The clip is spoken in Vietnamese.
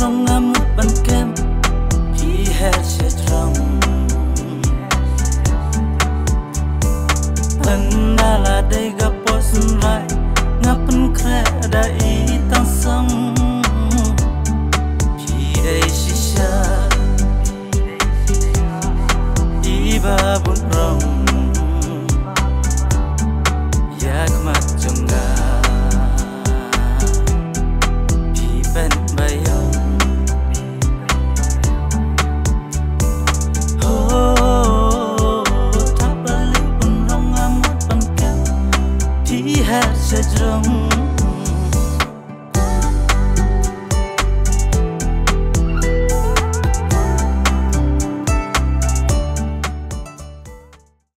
rong amut ban kem Hi her she trong Andala day ga posun rai Ngapan kre da ý tang sang Hi day shisha Iba bun rong فيها شجرة